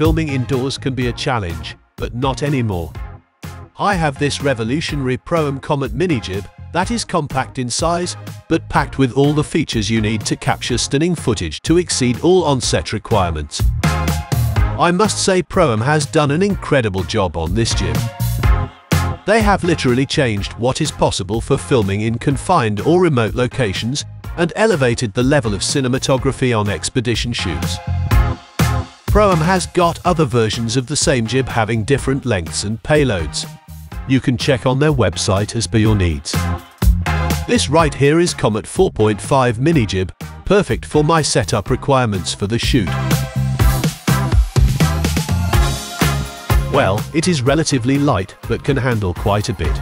filming indoors can be a challenge, but not anymore. I have this revolutionary Proaim Comet mini jib that is compact in size, but packed with all the features you need to capture stunning footage to exceed all on-set requirements. I must say Proaim has done an incredible job on this jib. They have literally changed what is possible for filming in confined or remote locations and elevated the level of cinematography on expedition shoots. Proaim has got other versions of the same jib having different lengths and payloads. You can check on their website as per your needs. This right here is Comet 4.5 mini jib, perfect for my setup requirements for the shoot. Well, it is relatively light but can handle quite a bit.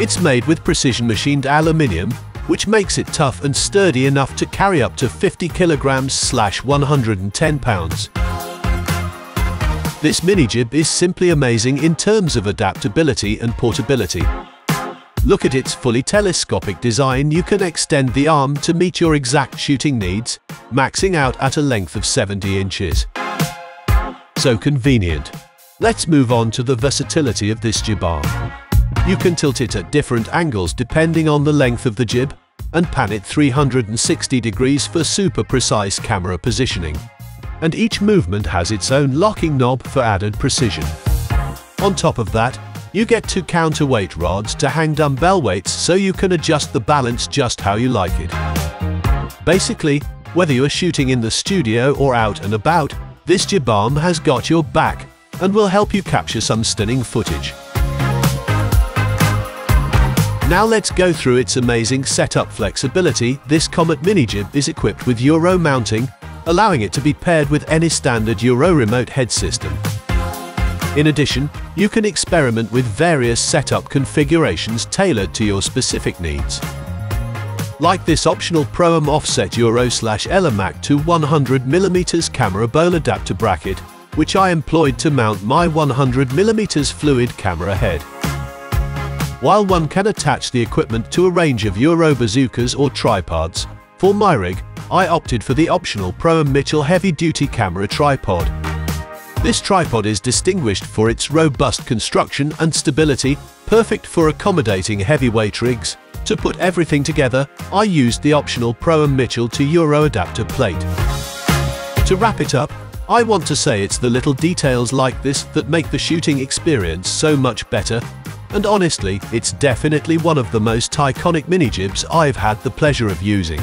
It's made with precision machined aluminium, which makes it tough and sturdy enough to carry up to 50 kilograms slash 110 pounds. This mini jib is simply amazing in terms of adaptability and portability. Look at its fully telescopic design, you can extend the arm to meet your exact shooting needs, maxing out at a length of 70 inches. So convenient. Let's move on to the versatility of this jib arm. You can tilt it at different angles depending on the length of the jib, and pan it 360 degrees for super precise camera positioning. And each movement has its own locking knob for added precision. On top of that, you get two counterweight rods to hang dumbbell weights so you can adjust the balance just how you like it. Basically, whether you are shooting in the studio or out and about, this jib arm has got your back and will help you capture some stunning footage. Now let's go through its amazing setup flexibility. This Comet Mini Jib is equipped with Euro mounting, allowing it to be paired with any standard Euro remote head system. In addition, you can experiment with various setup configurations tailored to your specific needs. Like this optional Proaim offset Euro slash Elemac to 100mm camera bowl adapter bracket, which I employed to mount my 100mm fluid camera head. While one can attach the equipment to a range of Euro bazookas or tripods, for my rig, I opted for the optional Proaim Mitchell heavy-duty camera tripod. This tripod is distinguished for its robust construction and stability, perfect for accommodating heavyweight rigs. To put everything together, I used the optional Proaim Mitchell to Euro adapter plate. To wrap it up, I want to say it's the little details like this that make the shooting experience so much better, and honestly, it's definitely one of the most iconic mini jibs I've had the pleasure of using.